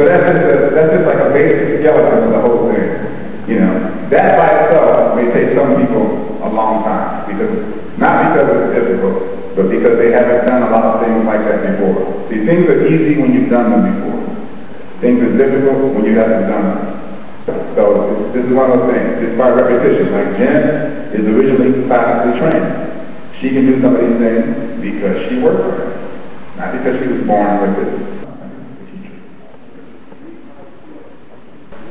So that's just, a, that's just like a basic skeleton of the whole thing. You know, that by itself may take some people a long time because not because it's difficult, but because they haven't done a lot of things like that before. See, things are easy when you've done them before. Things are difficult when you haven't done them. So this is one of those things. It's by repetition. Like Jen is originally classically trained. She can do some of these things because she worked for it, not because she was born with it.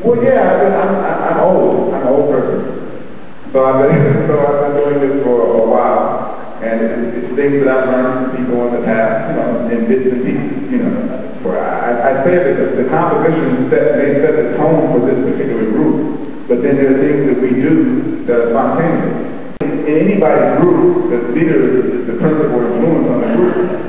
Well, yeah, I mean, I'm, I'm old. I'm an old person. So I've been, so I've been doing this for a while. And it's, it's things that I've learned from people in the past, you know, in bits and pieces, you know. For I, I say that the, the composition set, may set the tone for this particular group, but then there are things that we do that are spontaneous. In anybody's group, the leader is the principal influence on the group.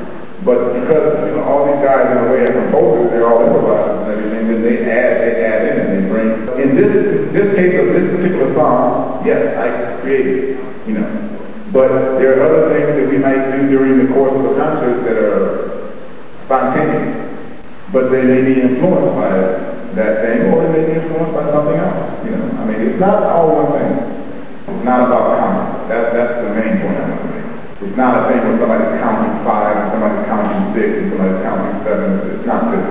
But because you know all these guys in a way are composers, they're all improvisers and everything, then they add, they add in and they bring. In this this case of this particular song, yes, I created, you know. But there are other things that we might do during the course of a concert that are spontaneous. But they may be influenced by that thing, or they may be influenced by something else. You know, I mean, it's not all one thing. It's not about counting. That's that's the main point I want to make. It's not a thing where somebody's counting five and somebody's counting six and somebody's counting seven. It's not this.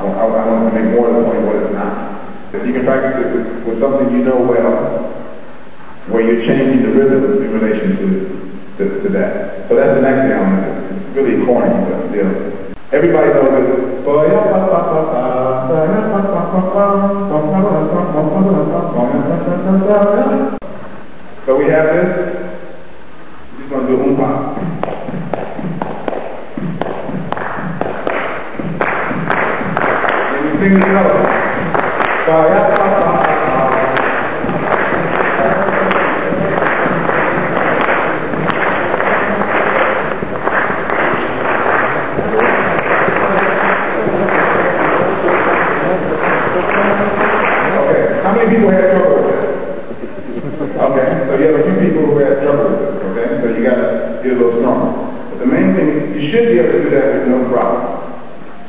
I, I, I want to make more of the point what it's not. You can practice it with, with something you know well, where you're changing the rhythm in relation to, to, to that. So that's the next do. It's really corny, but still. Everybody knows it. So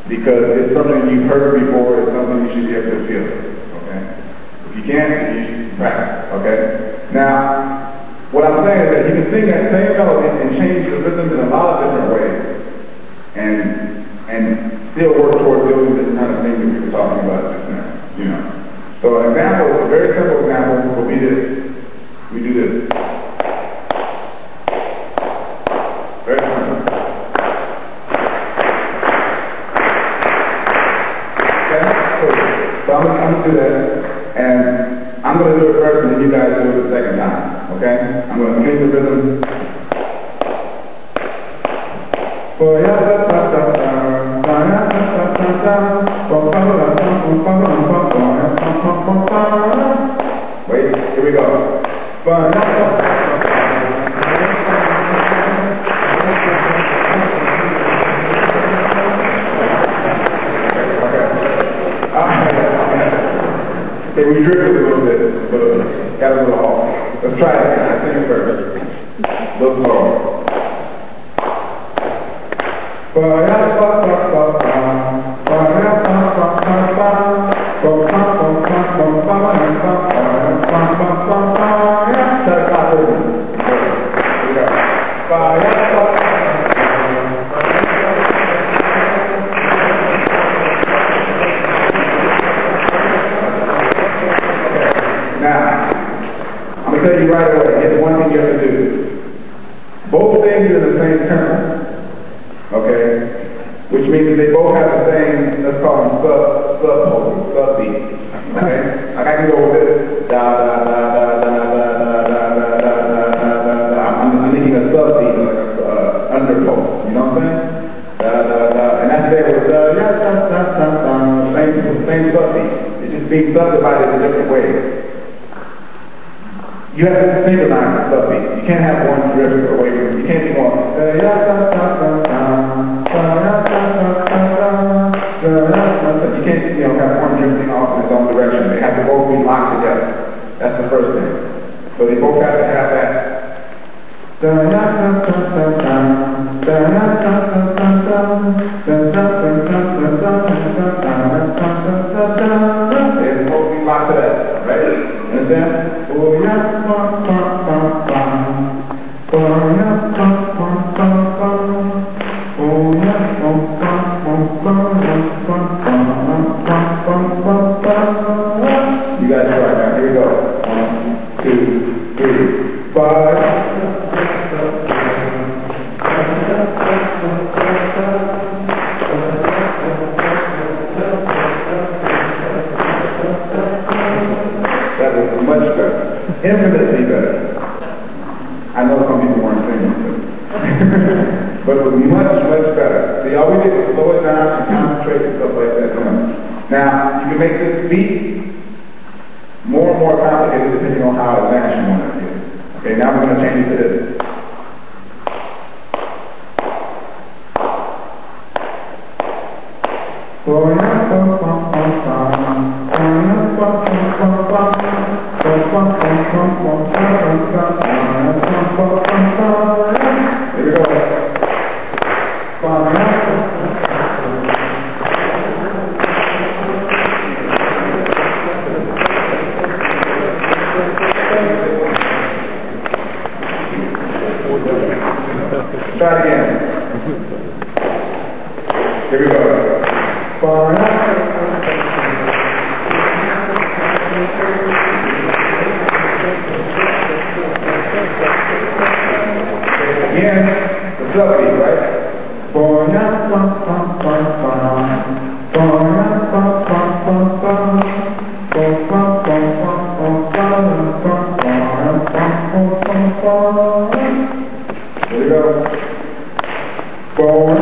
Because it's something you've heard before, it's something you should be able to feel, okay? If you can't, you should practice, okay? Now, what I'm saying is that you can sing that same melody and change the rhythm in a lot of different ways. And, and still work toward building this kind of thing that we were talking about just now, you know? So an example, a very simple example will be this. We do this. Very simple. Okay? So, so I'm, gonna- I'm gonna do that, and I'm gonna do it first, and then you guys do it the second time. Okay? I'm gonna play the rhythm. Wait, here we go. Okay, we a little bit, but got a little off. Let's try it again. I sing it first. Little slower. Now, I'm going to tell you right away, here's one thing you have to do. Both things are the same okay? Which they both have the same, let's call them sub, sub, sub beats, okay? I can go with this, da da da da da da da da da da da da da da. I'm, I'm making a sub beat, like a uh, undertone, you know what I'm saying? Da da da, and that's there with the da da da da da, same, same sub beat. It's just being subdivided in different ways. You have to synchronize the stuff. You can't have one more and more complicated depending on how advanced you want to get. Okay, now we're going to change it to this. Here Try again. Here we go. Again, the fluffy, right? We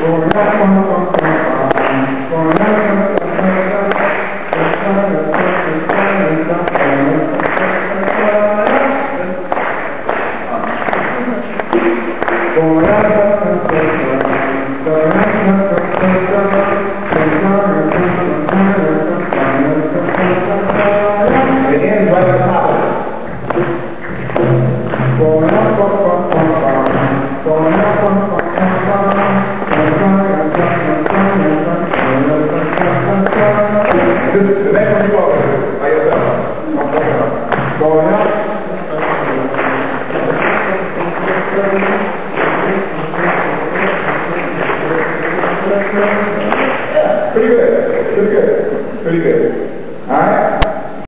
It Thank you.